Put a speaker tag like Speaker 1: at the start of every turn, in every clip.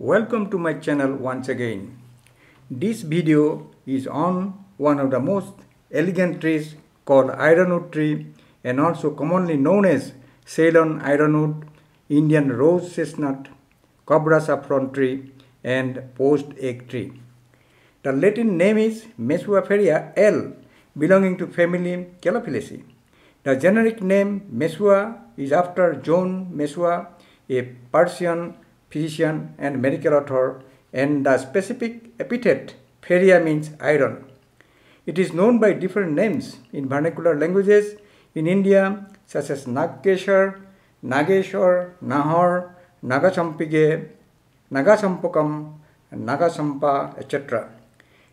Speaker 1: Welcome to my channel once again. This video is on one of the most elegant trees called ironwood tree and also commonly known as Ceylon ironwood, Indian rose chestnut, cobra saffron tree and poached egg tree. The Latin name is Mesua ferrea L belonging to family Calophyllaceae. The generic name Mesua is after John Mesua, a Persian physician and medical author, and the specific epithet ferrea means iron. It is known by different names in vernacular languages in India, such as Nageshwar, Nageshwar, Nahor, Nagachampige, Nagachampakam, Nagasampa, etc.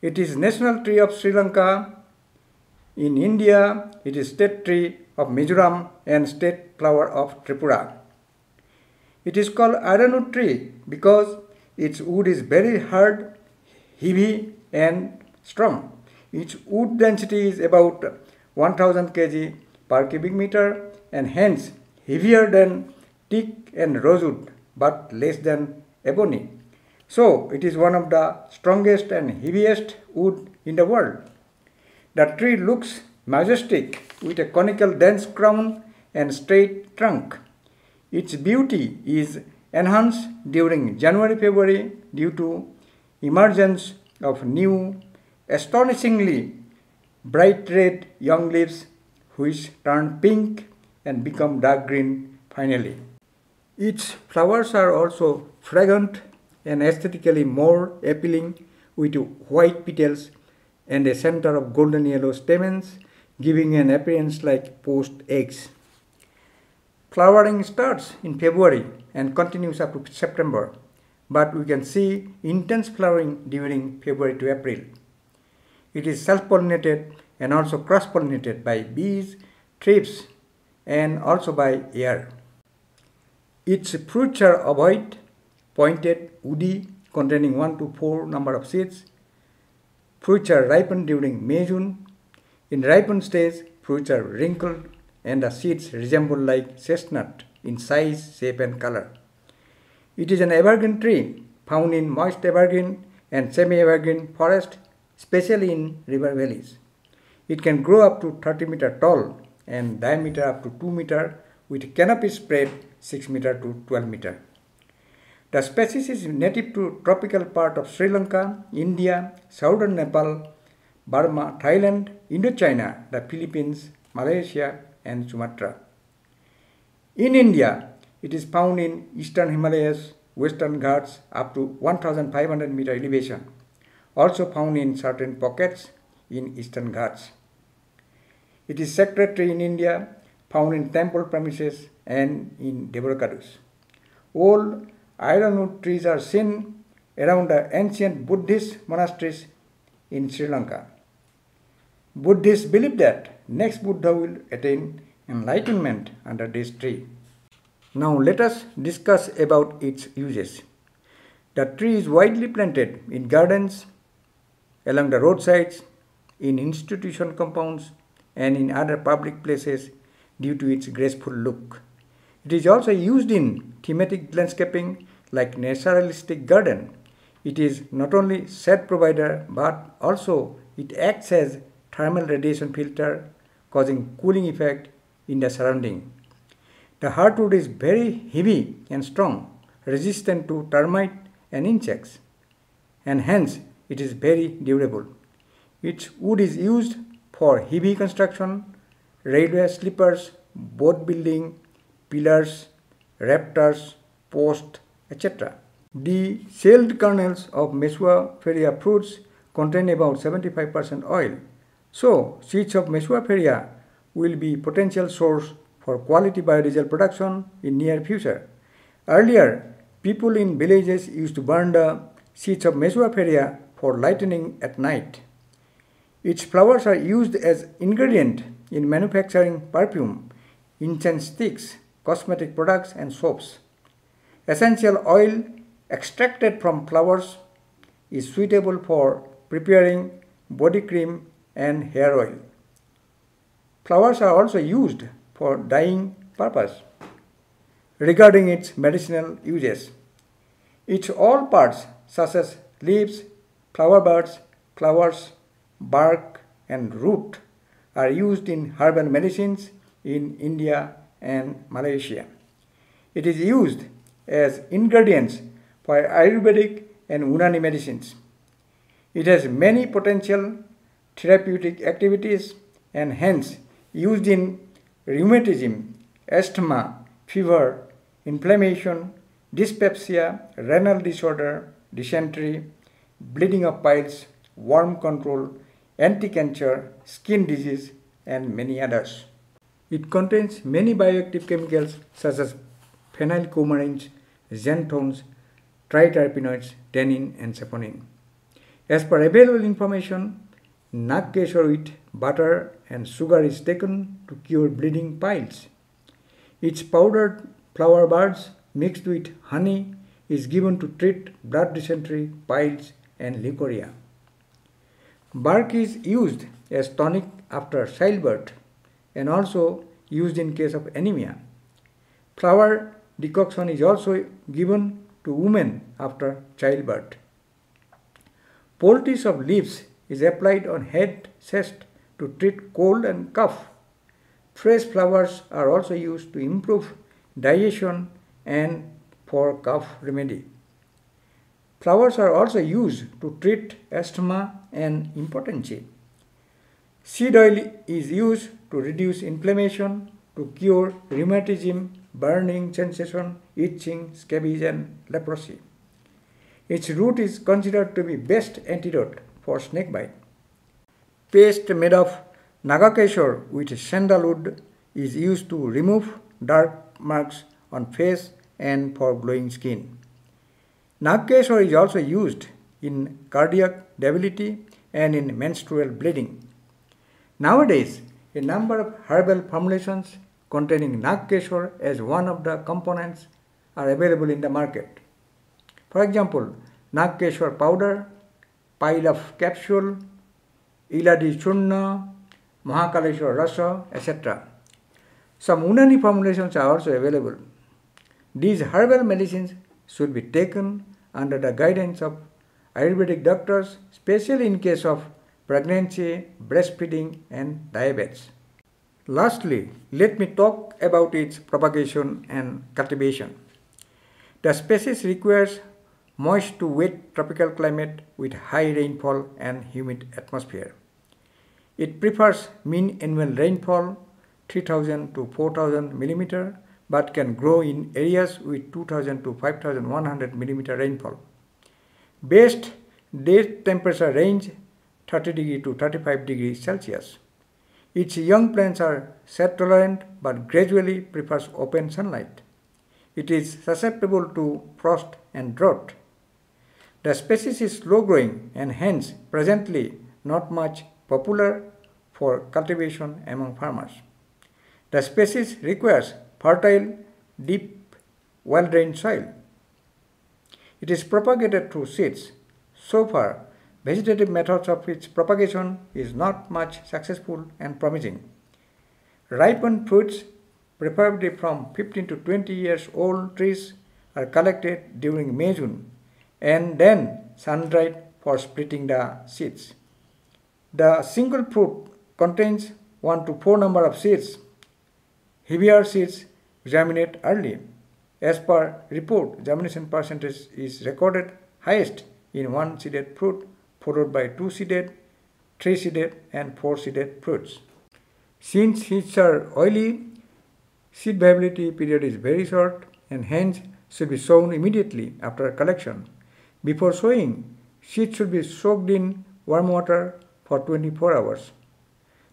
Speaker 1: It is national tree of Sri Lanka. In India, it is state tree of Mizoram and state flower of Tripura. It is called ironwood tree because its wood is very hard, heavy and strong. Its wood density is about 1000 kg per cubic meter and hence heavier than teak and rosewood but less than ebony. So it is one of the strongest and heaviest wood in the world. The tree looks majestic with a conical dense crown and straight trunk. Its beauty is enhanced during January-February due to emergence of new, astonishingly bright red young leaves which turn pink and become dark green finally. Its flowers are also fragrant and aesthetically more appealing with white petals and a center of golden yellow stamens giving an appearance like poached eggs. Flowering starts in February and continues up to September, but we can see intense flowering during February to April. It is self-pollinated and also cross-pollinated by bees, thrips, and also by air. Its fruits are ovoid, pointed, woody, containing 1 to 4 number of seeds. Fruits are ripened during May-June. In ripened stage, fruits are wrinkled and the seeds resemble like chestnut in size, shape and color. It is an evergreen tree found in moist evergreen and semi-evergreen forest, especially in river valleys. It can grow up to 30 meter tall and diameter up to 2 meter with canopy spread 6 meter to 12 meter. The species is native to tropical part of Sri Lanka, India, southern Nepal, Burma, Thailand, Indochina, the Philippines, Malaysia, and Sumatra. In India, it is found in eastern Himalayas, western Ghats up to 1500 meter elevation. Also found in certain pockets in eastern Ghats. It is sacred tree in India, found in temple premises and in Devarakadus. Old ironwood trees are seen around the ancient Buddhist monasteries in Sri Lanka. Buddhists believe that next Buddha will attain enlightenment under this tree. Now let us discuss about its uses. The tree is widely planted in gardens, along the roadsides, in institution compounds, and in other public places due to its graceful look. It is also used in thematic landscaping like naturalistic garden. It is not only shade provider but also it acts as thermal radiation filter causing cooling effect in the surrounding. The hardwood is very heavy and strong, resistant to termite and insects, and hence it is very durable. Its wood is used for heavy construction, railway sleepers, boat building, pillars, rafters, posts, etc. The shelled kernels of Mesua ferrea fruits contain about 75% oil so, seeds of Mesua ferrea will be potential source for quality biodiesel production in near future. Earlier, people in villages used to burn the seeds of Mesua ferrea for lightening at night. Its flowers are used as ingredient in manufacturing perfume, incense sticks, cosmetic products and soaps. Essential oil extracted from flowers is suitable for preparing body cream and hair oil. Flowers are also used for dyeing purpose. Regarding its medicinal uses, Its all parts such as leaves, flower buds, flowers, bark and root are used in herbal medicines in India and Malaysia. It is used as ingredients for Ayurvedic and Unani medicines. It has many potential therapeutic activities and hence used in rheumatism, asthma, fever, inflammation, dyspepsia, renal disorder, dysentery, bleeding of piles, worm control, anti-cancer, skin disease, and many others. It contains many bioactive chemicals such as phenylcoumarins, xanthones, triterpenoids, tannin, and saponin. As per available information, Nagkeshwar wheat, butter, and sugar is taken to cure bleeding piles. Its powdered flower buds mixed with honey is given to treat blood dysentery, piles, and leukorrhea. Bark is used as tonic after childbirth and also used in case of anemia. Flower decoction is also given to women after childbirth. Poultice of leaves is applied on head, chest to treat cold and cough. Fresh flowers are also used to improve digestion and for cough remedy. Flowers are also used to treat asthma and impotency. Seed oil is used to reduce inflammation, to cure rheumatism, burning sensation, itching, scabies and leprosy. Its root is considered to be best antidote for snake bite. Paste made of Nagakeshwar with sandalwood is used to remove dark marks on face and for glowing skin. Nagkeshwar is also used in cardiac debility and in menstrual bleeding. Nowadays, a number of herbal formulations containing Nagkeshwar as one of the components are available in the market. For example, Nagkeshwar powder, pile of capsule, Iladi churna, Mahakaleshwar rasa, etc. Some Unani formulations are also available. These herbal medicines should be taken under the guidance of Ayurvedic doctors, especially in case of pregnancy, breastfeeding, and diabetes. Lastly, let me talk about its propagation and cultivation. The species requires moist to wet tropical climate with high rainfall and humid atmosphere. It prefers mean annual rainfall 3000 to 4000 millimeter but can grow in areas with 2000 to 5100 millimeter rainfall. Best day temperature range 30 degree to 35 degrees Celsius. Its young plants are set tolerant but gradually prefers open sunlight. It is susceptible to frost and drought. The species is slow growing and hence presently not much popular for cultivation among farmers. The species requires fertile, deep, well-drained soil. It is propagated through seeds. So far, vegetative methods of its propagation is not much successful and promising. Ripened fruits, preferably from 15 to 20 years old trees, are collected during May-June and then sun-dried for splitting the seeds. The single fruit contains 1 to 4 number of seeds. Heavier seeds germinate early. As per report, germination percentage is recorded highest in one-seeded fruit, followed by two-seeded, three-seeded, and four-seeded fruits. Since seeds are oily, seed viability period is very short and hence should be sown immediately after collection. Before sowing, seeds should be soaked in warm water for 24 hours.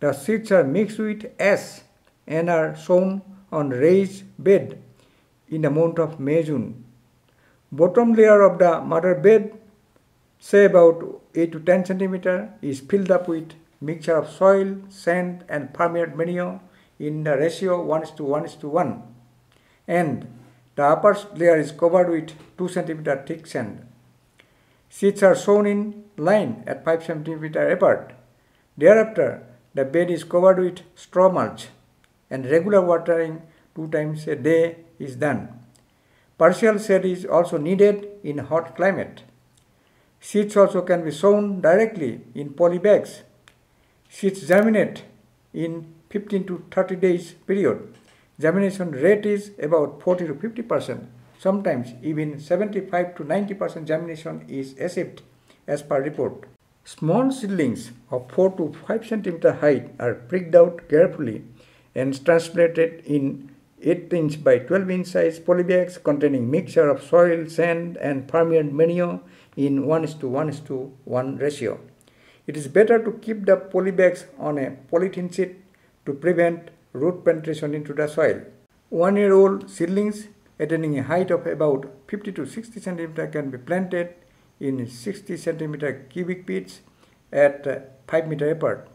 Speaker 1: The seeds are mixed with ash and are sown on raised bed in the month of May June. Bottom layer of the mother bed, say about 8 to 10 centimeter, is filled up with mixture of soil, sand and permeate manure in the ratio 1 to 1 to 1 and the upper layer is covered with 2 centimeter thick sand. Seeds are sown in line at 5 cm apart. Thereafter, the bed is covered with straw mulch and regular watering two times a day is done. Partial shade is also needed in hot climate. Seeds also can be sown directly in poly bags. Seeds germinate in 15 to 30 days period. Germination rate is about 40 to 50 percent. Sometimes even 75 to 90 percent germination is achieved as per report. Small seedlings of 4 to 5 centimeter height are pricked out carefully and transplanted in 8 inch by 12 inch size polybags containing mixture of soil, sand and permeant manure in 1 to 1 to 1 ratio. It is better to keep the polybags on a polythene sheet to prevent root penetration into the soil. One year old seedlings attaining a height of about 50 to 60 centimeter can be planted in 60 centimeter cubic pits at 5 meter apart.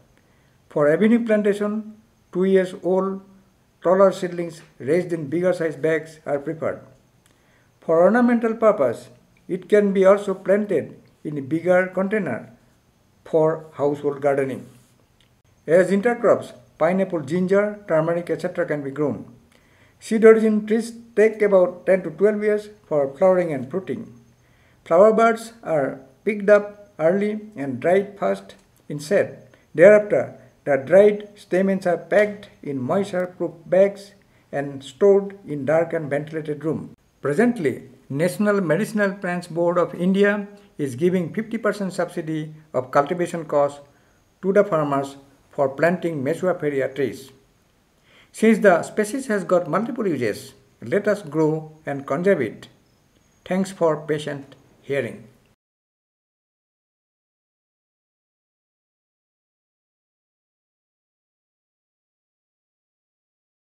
Speaker 1: For avenue plantation, 2 years old taller seedlings raised in bigger size bags are preferred. For ornamental purpose, it can be also planted in a bigger container for household gardening. As intercrops, pineapple, ginger, turmeric, etc. can be grown. Seed origin trees take about 10 to 12 years for flowering and fruiting. Flower buds are picked up early and dried first in. Thereafter, the dried stamens are packed in moisture-proof bags and stored in dark and ventilated room. Presently, National Medicinal Plants Board of India is giving 50% subsidy of cultivation cost to the farmers for planting Mesua trees. Since the species has got multiple uses, let us grow and conserve it. Thanks for patient hearing.